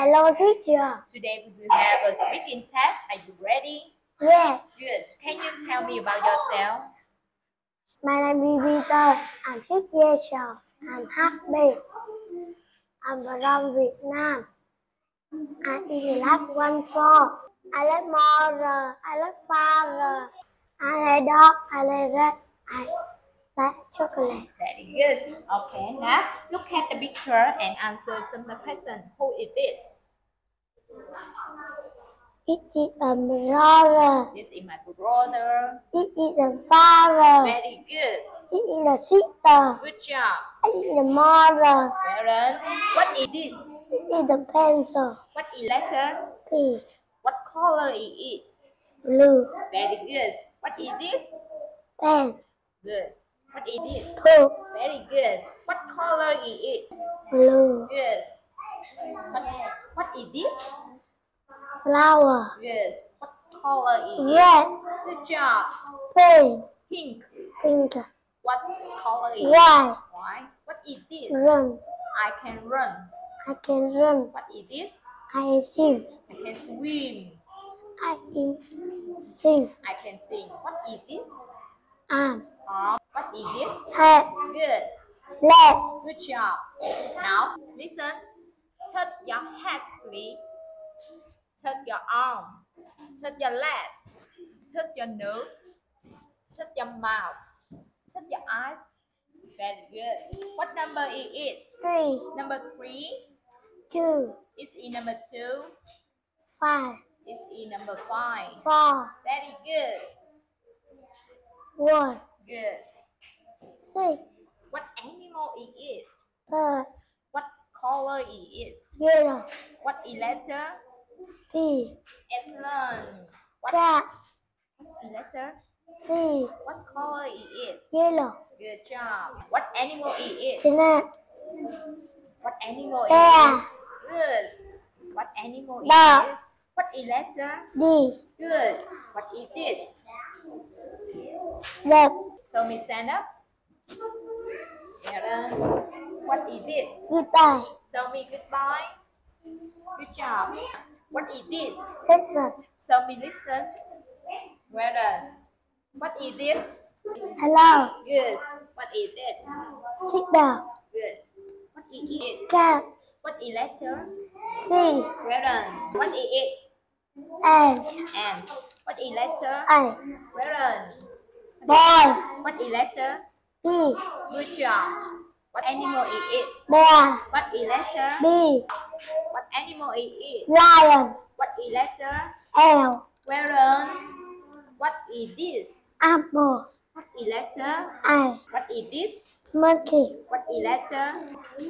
Hello, teacher. Today we will have a speaking test. Are you ready? Yes, Good. Can you tell me about yourself? my name is Peter. I'm six years old. I'm happy. I'm from Vietnam. I eat like one four. I like mother. I like father. I like dog. I like rat. I chocolate. Very good. Okay, now look at the picture and answer some question. Who is this? It is a brother. This is my brother. It is a father. Very good. It is a sister. Good job. It is a mother. Well. What is this? It is a pencil. What is letter? P. What color is it? Blue. Very good. What is this? Pen. Good. What is this? Poop. Very good. What color is it? Blue. Yes. What, what is this? Flower. Yes. What color is it? Red. Good job. Pink. Pink. Pink. What color is it? White. White. What is this? Run. I can run. I can run. What is this? I swim. I can swim. I can sing. I can sing. What is this? Arm. Arm. What is this? Head. Good. Leg. Good job. Now listen. Touch your head, please. Touch your arm. Touch your leg. Touch your nose. Touch your mouth. Touch your eyes. Very good. What number is it? Three. Number three. Two. Is in number two. Five. Is in number five. Four. Very good. One. Good. It? Bird. What color is it? Yellow. What is letter? B. Excellent. What Cat. is letter? C. What color is it? Yellow. Good job. What animal is it? Snake. What animal is Bear. it? Good. What animal is it? What is letter? D. Good. What is this? Slip. So me stand up. Done. What is this? Goodbye. So me goodbye. Good job. What is this? Listen. So me listen. Well done. What is this? Hello. Good. What is it? Sit down. Good. What is it? Cat. What is letter? C. Well done. What is it? And. And what is letter? I. Well done. Boy. What is letter? B. Good job. What animal is it? Bear. What is letter? B. What animal is it? Lion. What is letter? L. Done. What is this? Apple. What is letter? I. What is this? Monkey. What is letter?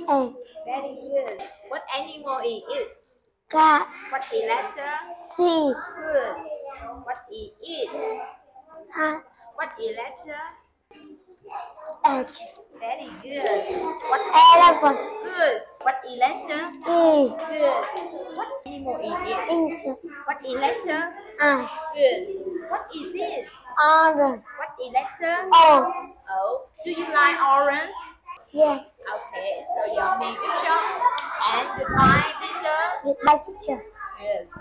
A. Very good. What animal is it? Cat. What is letter? C. Good. What is it? Hat. What is letter? H. Very good. What Elephant. Good. What letter? E. Good. What animal is it? Insect. What letter? I. Good. What is this? Orange. What letter? O. Oh. Do you like orange? Yeah. Okay, so yummy. Good job. And goodbye, teacher. Goodbye, teacher. Yes.